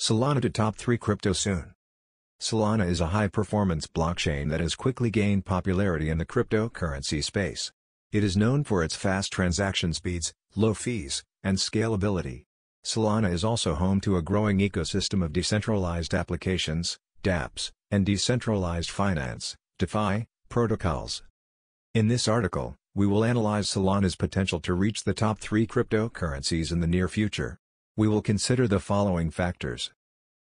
Solana to top 3 crypto soon. Solana is a high-performance blockchain that has quickly gained popularity in the cryptocurrency space. It is known for its fast transaction speeds, low fees, and scalability. Solana is also home to a growing ecosystem of decentralized applications, dApps, and decentralized finance, DeFi, protocols. In this article, we will analyze Solana's potential to reach the top three cryptocurrencies in the near future. We will consider the following factors.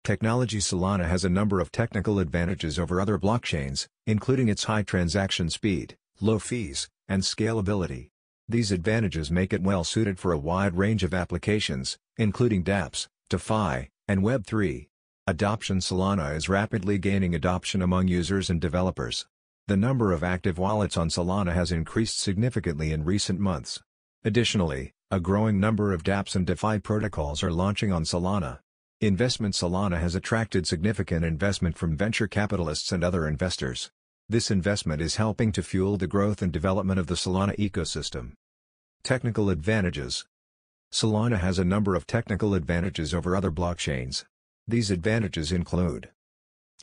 Technology Solana has a number of technical advantages over other blockchains, including its high transaction speed, low fees, and scalability. These advantages make it well suited for a wide range of applications, including dApps, DeFi, and Web3. Adoption Solana is rapidly gaining adoption among users and developers. The number of active wallets on Solana has increased significantly in recent months. Additionally, a growing number of dApps and DeFi protocols are launching on Solana. Investment Solana has attracted significant investment from venture capitalists and other investors. This investment is helping to fuel the growth and development of the Solana ecosystem. Technical advantages Solana has a number of technical advantages over other blockchains. These advantages include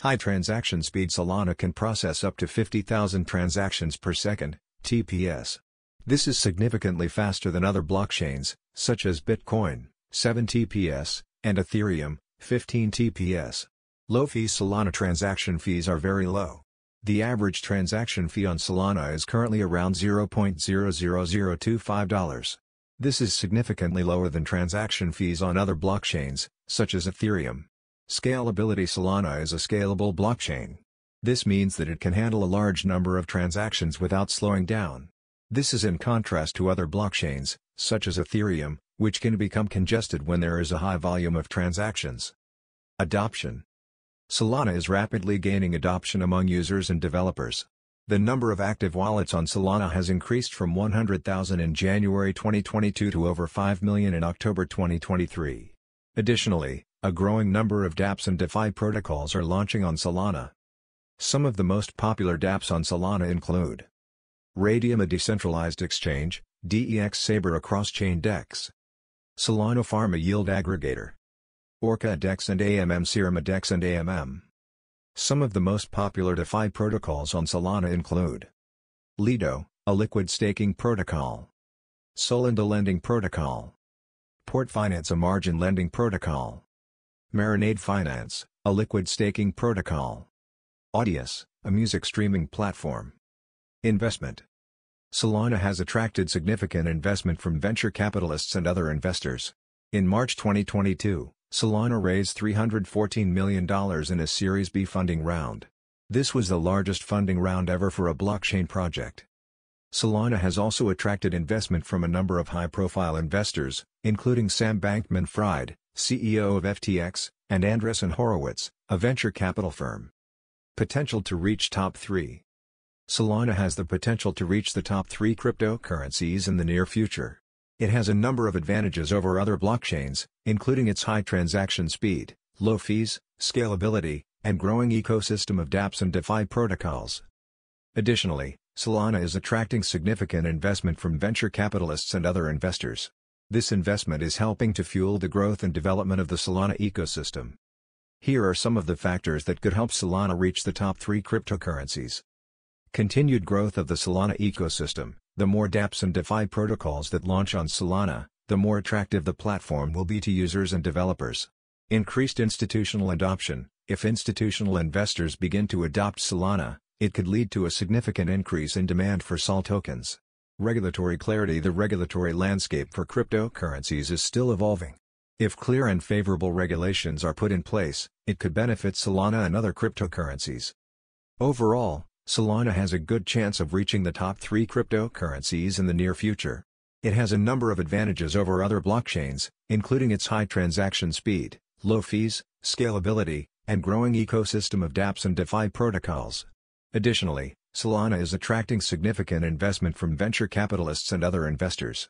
High transaction speed Solana can process up to 50,000 transactions per second, TPS. This is significantly faster than other blockchains, such as Bitcoin, 7 TPS, and Ethereum, 15 TPS. Low-fee Solana transaction fees are very low. The average transaction fee on Solana is currently around $0.00025. This is significantly lower than transaction fees on other blockchains, such as Ethereum. Scalability Solana is a scalable blockchain. This means that it can handle a large number of transactions without slowing down. This is in contrast to other blockchains, such as Ethereum, which can become congested when there is a high volume of transactions. Adoption Solana is rapidly gaining adoption among users and developers. The number of active wallets on Solana has increased from 100,000 in January 2022 to over 5 million in October 2023. Additionally, a growing number of dApps and DeFi protocols are launching on Solana. Some of the most popular dApps on Solana include Raydium a decentralized exchange, DEX Saber a cross-chain DEX, Solana Pharma yield aggregator, Orca DEX and AMM Serum DEX and AMM. Some of the most popular DeFi protocols on Solend include Lido, a liquid staking protocol. Solana lending protocol. Port Finance a margin lending protocol. Marinade Finance, a liquid staking protocol. Audius, a music streaming platform. Investment Solana has attracted significant investment from venture capitalists and other investors. In March 2022, Solana raised $314 million in a Series B funding round. This was the largest funding round ever for a blockchain project. Solana has also attracted investment from a number of high-profile investors, including Sam Bankman-Fried, CEO of FTX, and Andreessen Horowitz, a venture capital firm. Potential to reach top 3 Solana has the potential to reach the top 3 cryptocurrencies in the near future. It has a number of advantages over other blockchains, including its high transaction speed, low fees, scalability, and growing ecosystem of dApps and DeFi protocols. Additionally, Solana is attracting significant investment from venture capitalists and other investors. This investment is helping to fuel the growth and development of the Solana ecosystem. Here are some of the factors that could help Solana reach the top three cryptocurrencies. Continued growth of the Solana ecosystem. The more dApps and DeFi protocols that launch on Solana, the more attractive the platform will be to users and developers. Increased institutional adoption If institutional investors begin to adopt Solana, it could lead to a significant increase in demand for SOL tokens. Regulatory clarity The regulatory landscape for cryptocurrencies is still evolving. If clear and favorable regulations are put in place, it could benefit Solana and other cryptocurrencies. Overall, Solana has a good chance of reaching the top three cryptocurrencies in the near future. It has a number of advantages over other blockchains, including its high transaction speed, low fees, scalability, and growing ecosystem of dApps and DeFi protocols. Additionally, Solana is attracting significant investment from venture capitalists and other investors.